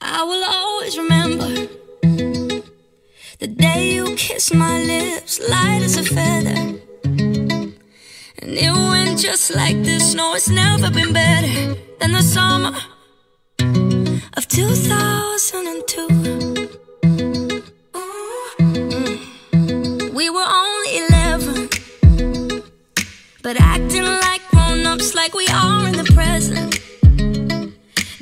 I will always remember the day you kissed my lips, light as a feather. And it went just like this. No, it's never been better than the summer of 2002.